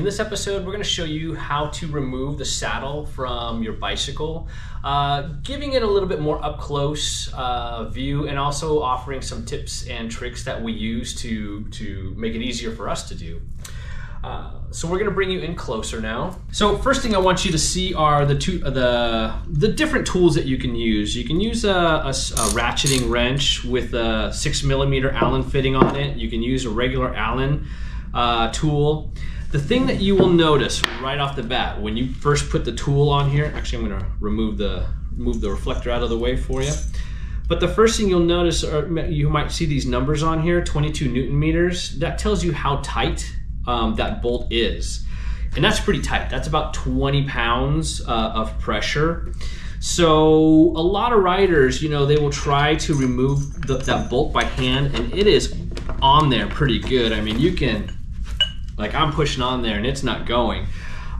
in this episode, we're going to show you how to remove the saddle from your bicycle, uh, giving it a little bit more up close uh, view, and also offering some tips and tricks that we use to to make it easier for us to do. Uh, so we're going to bring you in closer now. So first thing I want you to see are the two the the different tools that you can use. You can use a, a, a ratcheting wrench with a six millimeter Allen fitting on it. You can use a regular Allen uh, tool. The thing that you will notice right off the bat when you first put the tool on here, actually I'm going to remove the move the reflector out of the way for you. But the first thing you'll notice, or you might see these numbers on here, 22 newton meters. That tells you how tight um, that bolt is. And that's pretty tight. That's about 20 pounds uh, of pressure. So a lot of riders, you know, they will try to remove the, that bolt by hand and it is on there pretty good. I mean, you can like I'm pushing on there and it's not going.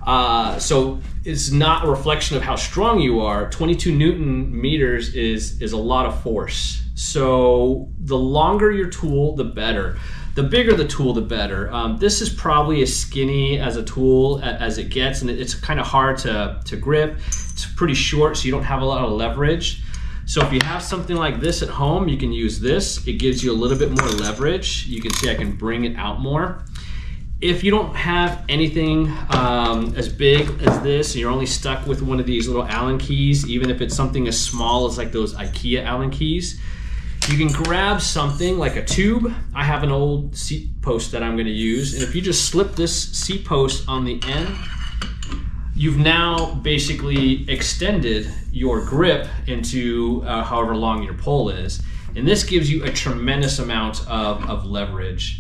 Uh, so it's not a reflection of how strong you are. 22 newton meters is is a lot of force. So the longer your tool, the better. The bigger the tool, the better. Um, this is probably as skinny as a tool as it gets, and it's kind of hard to, to grip. It's pretty short, so you don't have a lot of leverage. So if you have something like this at home, you can use this. It gives you a little bit more leverage. You can see I can bring it out more if you don't have anything um, as big as this, and you're only stuck with one of these little Allen keys, even if it's something as small as like those IKEA Allen keys, you can grab something like a tube. I have an old seat post that I'm going to use, and if you just slip this seat post on the end, you've now basically extended your grip into uh, however long your pole is. And this gives you a tremendous amount of, of leverage.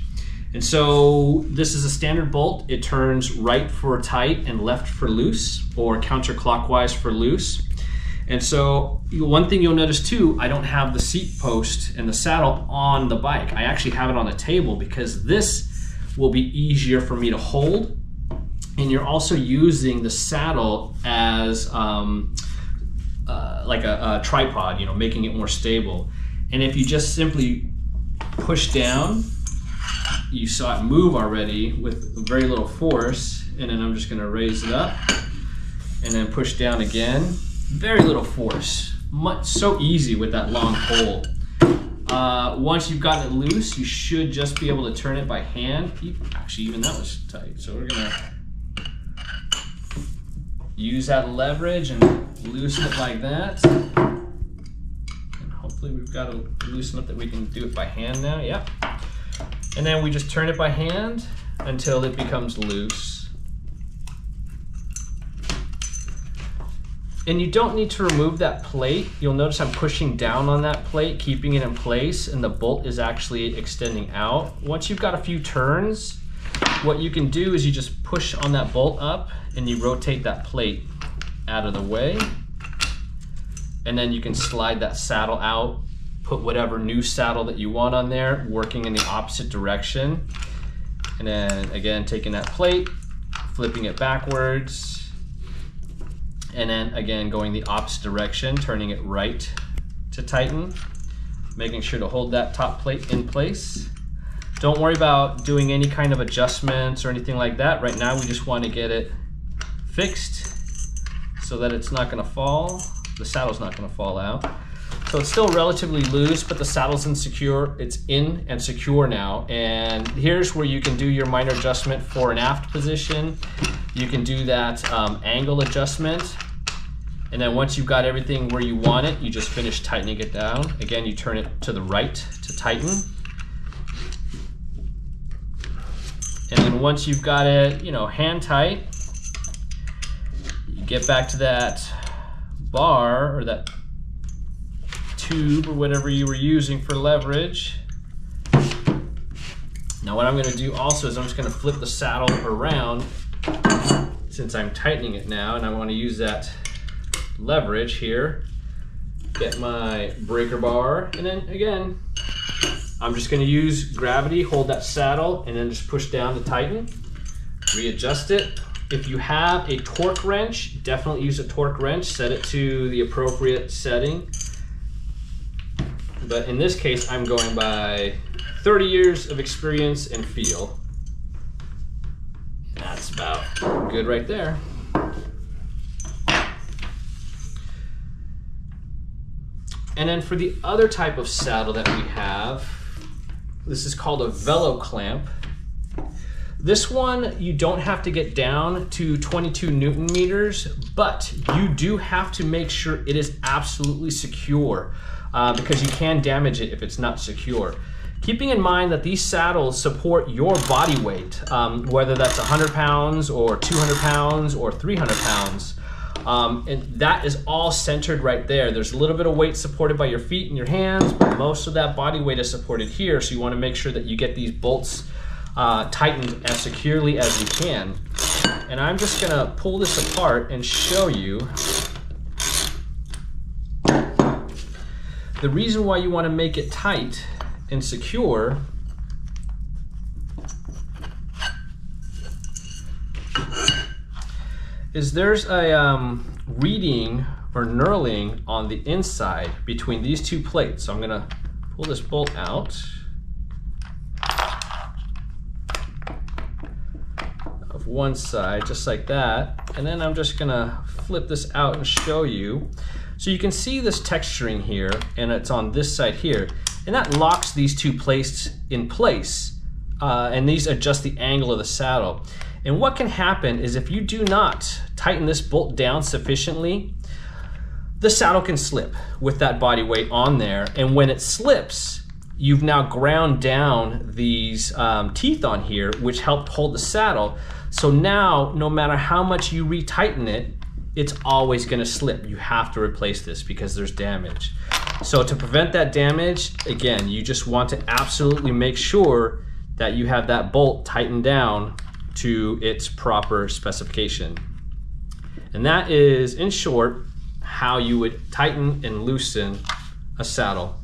And so this is a standard bolt. It turns right for tight and left for loose or counterclockwise for loose. And so one thing you'll notice too, I don't have the seat post and the saddle on the bike. I actually have it on a table because this will be easier for me to hold. And you're also using the saddle as um, uh, like a, a tripod, you know, making it more stable. And if you just simply push down you saw it move already with very little force and then I'm just going to raise it up and then push down again. Very little force. Much so easy with that long pole. Uh, once you've gotten it loose you should just be able to turn it by hand. Actually even that was tight. So we're gonna use that leverage and loosen it like that. And hopefully we've got to loosen up that we can do it by hand now. Yep and then we just turn it by hand until it becomes loose. And you don't need to remove that plate. You'll notice I'm pushing down on that plate, keeping it in place, and the bolt is actually extending out. Once you've got a few turns, what you can do is you just push on that bolt up and you rotate that plate out of the way. And then you can slide that saddle out put whatever new saddle that you want on there, working in the opposite direction. And then again, taking that plate, flipping it backwards, and then again, going the opposite direction, turning it right to tighten, making sure to hold that top plate in place. Don't worry about doing any kind of adjustments or anything like that. Right now, we just want to get it fixed so that it's not gonna fall. The saddle's not gonna fall out. So it's still relatively loose, but the saddle's insecure. It's in and secure now. And here's where you can do your minor adjustment for an aft position. You can do that um, angle adjustment. And then once you've got everything where you want it, you just finish tightening it down. Again, you turn it to the right to tighten. And then once you've got it, you know, hand tight, you get back to that bar or that tube or whatever you were using for leverage. Now what I'm going to do also is I'm just going to flip the saddle around since I'm tightening it now and I want to use that leverage here. Get my breaker bar and then again I'm just going to use gravity, hold that saddle and then just push down to tighten. Readjust it. If you have a torque wrench, definitely use a torque wrench. Set it to the appropriate setting but in this case, I'm going by 30 years of experience and feel. That's about Good right there. And then for the other type of saddle that we have, this is called a velo clamp. This one, you don't have to get down to 22 Newton meters, but you do have to make sure it is absolutely secure uh, because you can damage it if it's not secure. Keeping in mind that these saddles support your body weight, um, whether that's 100 pounds or 200 pounds or 300 pounds. Um, and that is all centered right there. There's a little bit of weight supported by your feet and your hands, but most of that body weight is supported here. So you want to make sure that you get these bolts uh, tightened as securely as you can. And I'm just to pull this apart and show you the reason why you want to make it tight and secure is there's a um, reading or knurling on the inside between these two plates. So I'm gonna pull this bolt out. One side, just like that. And then I'm just gonna flip this out and show you. So you can see this texturing here, and it's on this side here. And that locks these two plates in place. Uh, and these adjust the angle of the saddle. And what can happen is if you do not tighten this bolt down sufficiently, the saddle can slip with that body weight on there. And when it slips, you've now ground down these um, teeth on here, which helped hold the saddle. So now, no matter how much you retighten it, it's always gonna slip. You have to replace this because there's damage. So to prevent that damage, again, you just want to absolutely make sure that you have that bolt tightened down to its proper specification. And that is, in short, how you would tighten and loosen a saddle